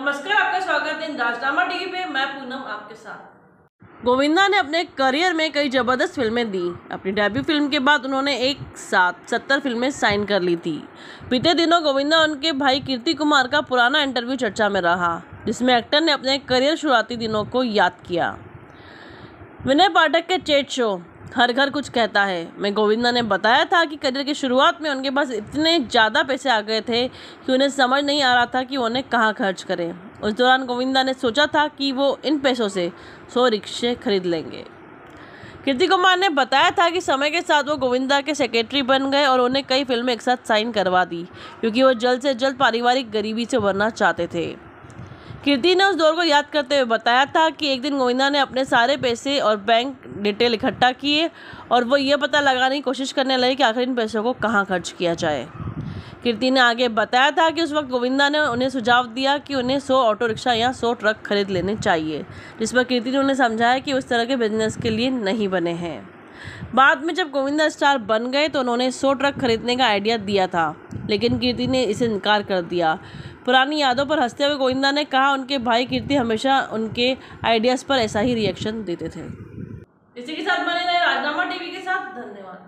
नमस्कार, आपका स्वागत है टीवी पे। मैं पूनम आपके साथ। गोविंदा ने अपने करियर में कई ज़बरदस्त फ़िल्में दी। अपनी डेब्यू फ़िल्म के बाद उन्होंने एक साथ सत्तर फ़िल्में साइन कर ली थी। बीते दिनों गोविंदा उनके भाई कीर्ति कुमार का पुराना इंटरव्यू चर्चा में रहा, जिसमें एक्टर ने अपने करियर शुरुआती दिनों को याद किया। विनय पाठक के चेट शो हर घर कुछ कहता है। मैं गोविंदा ने बताया था कि करियर की शुरुआत में उनके पास इतने ज़्यादा पैसे आ गए थे कि उन्हें समझ नहीं आ रहा था कि उन्हें कहाँ खर्च करें। उस दौरान गोविंदा ने सोचा था कि वो इन पैसों से सौ रिक्शे खरीद लेंगे। कीर्ति कुमार ने बताया था कि समय के साथ वो गोविंदा के सेक्रेटरी बन गए और उन्हें कई फ़िल्में एक साथ साइन करवा दी, क्योंकि वो जल्द से जल्द पारिवारिक गरीबी से भरना चाहते थे। कीर्ति ने उस दौर को याद करते हुए बताया था कि एक दिन गोविंदा ने अपने सारे पैसे और बैंक डिटेल इकट्ठा किए और वो ये पता लगाने की कोशिश करने लगे कि आखिर इन पैसों को कहाँ खर्च किया जाए। कीर्ति ने आगे बताया था कि उस वक्त गोविंदा ने उन्हें सुझाव दिया कि उन्हें सौ ऑटो रिक्शा या सौ ट्रक खरीद लेने चाहिए, जिस पर कीर्ति ने उन्हें समझाया कि उस तरह के बिज़नेस के लिए नहीं बने हैं। बाद में जब गोविंदा स्टार बन गए तो उन्होंने सौ ट्रक खरीदने का आइडिया दिया था। लेकिन कीर्ति ने इसे इनकार कर दिया। पुरानी यादों पर हँसते हुए गोविंदा ने कहा, उनके भाई कीर्ति हमेशा उनके आइडियाज़ पर ऐसा ही रिएक्शन देते थे। इसी के साथ बने रहे राजनामा टीवी के साथ, धन्यवाद।